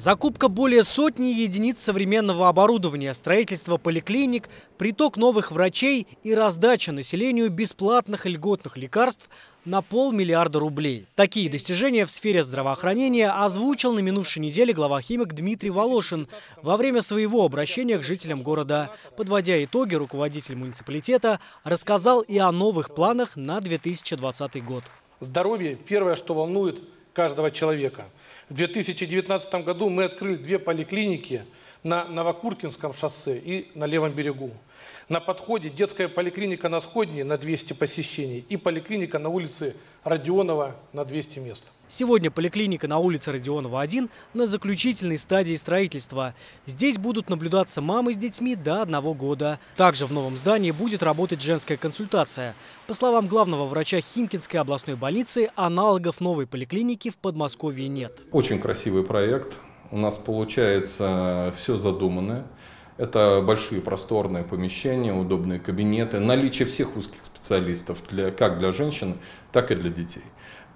Закупка более сотни единиц современного оборудования, строительство поликлиник, приток новых врачей и раздача населению бесплатных и льготных лекарств на полмиллиарда рублей. Такие достижения в сфере здравоохранения озвучил на минувшей неделе глава «Химик» Дмитрий Волошин во время своего обращения к жителям города. Подводя итоги, руководитель муниципалитета рассказал и о новых планах на 2020 год. Здоровье – первое, что волнует каждого человека. В 2019 году мы открыли две поликлиники на Новокуркинском шоссе и на левом берегу. На подходе детская поликлиника на Сходне на 200 посещений и поликлиника на улице Родионова на 200 мест. Сегодня поликлиника на улице Родионова 1 на заключительной стадии строительства. Здесь будут наблюдаться мамы с детьми до одного года. Также в новом здании будет работать женская консультация. По словам главного врача Химкинской областной больницы, аналогов новой поликлиники в Подмосковье нет. Очень красивый проект. У нас получается все задуманное. Это большие просторные помещения, удобные кабинеты, наличие всех узких специалистов для, как для женщин, так и для детей.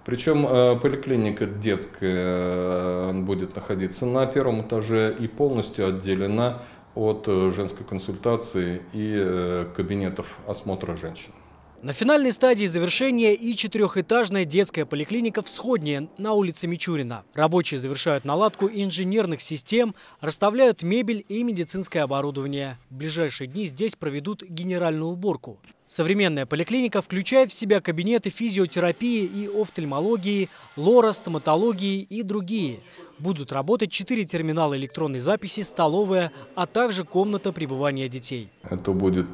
Причем э, поликлиника детская э, будет находиться на первом этаже и полностью отделена от э, женской консультации и кабинетов осмотра женщин. На финальной стадии завершения и четырехэтажная детская поликлиника «Всходняя» на улице Мичурина. Рабочие завершают наладку инженерных систем, расставляют мебель и медицинское оборудование. В ближайшие дни здесь проведут генеральную уборку. Современная поликлиника включает в себя кабинеты физиотерапии и офтальмологии, лора, стоматологии и другие. Будут работать четыре терминала электронной записи, столовая, а также комната пребывания детей. Это будет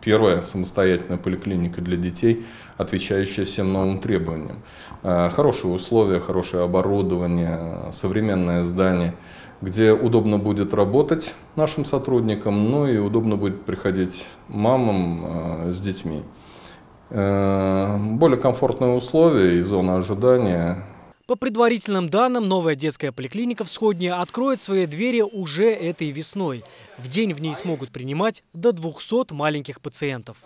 первая самостоятельная поликлиника для детей, отвечающая всем новым требованиям. Э, хорошие условия, хорошее оборудование, современное здание, где удобно будет работать нашим сотрудникам, ну и удобно будет приходить мамам э, с детьми. Э, более комфортные условия и зона ожидания по предварительным данным, новая детская поликлиника в Сходне откроет свои двери уже этой весной. В день в ней смогут принимать до 200 маленьких пациентов.